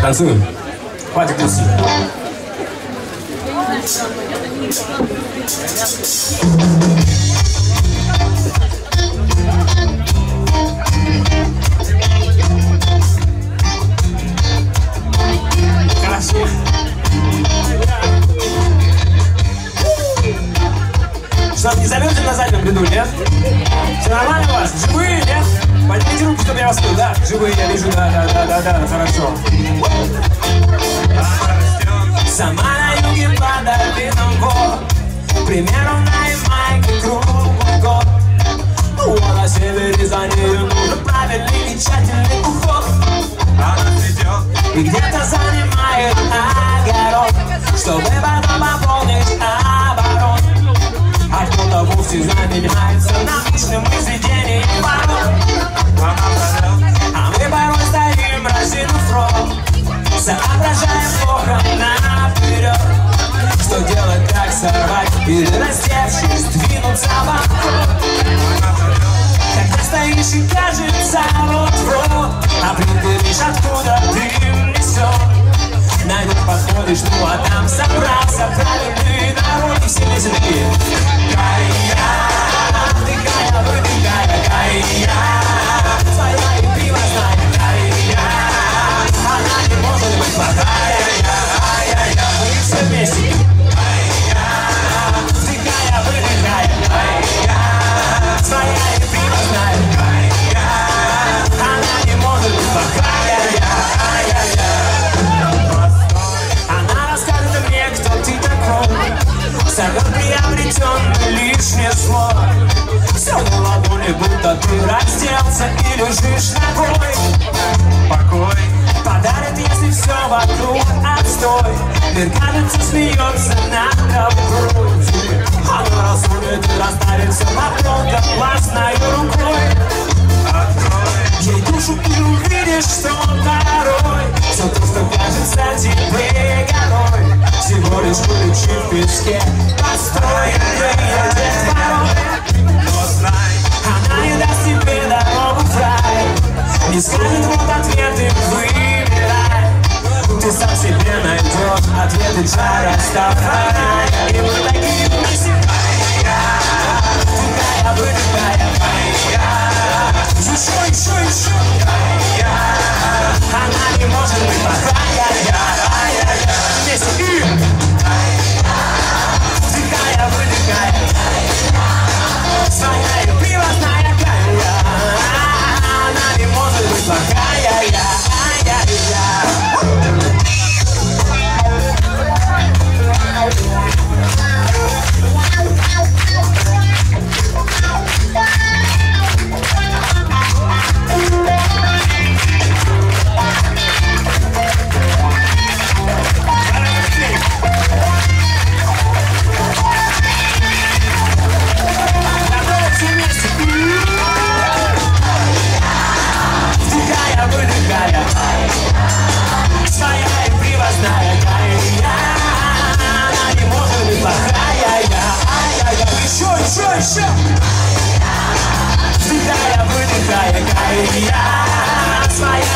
Танцуем. Хватит тусить. Хорошо. Что, не зовете на заднем ряду, нет? Все нормально у вас? Чтобы я вас видел. Да, живые, я вижу, да, да, да, да, да, хорошо. Сама на юге под орбитом год Примеру на Ямайке круглый год Ну а на севере за нею нужен правильный и тщательный уход Она цветет, И где-то занимает Или раздевшись, двинуться в обход Когда стоишь и кажется вот-вот А придешь откуда ты разделся и лежишь ногой. Покой, Подарит, если все вокруг. Отстой. Мир, кажется, смеется над тобой. Она рассудит и расставит все полкам властной рукой. Открой, Ей душу ты увидишь, что порой Все то, что кажется тебе горой. Всего лишь уличи в песке. Построенные Не скажет ответы, выбирай Ты сам себе найдешь ответы, чара оставляй Своя и привозная кая Она не может быть плохая Еще, еще, еще Вдыхая, выдыхая кая Своя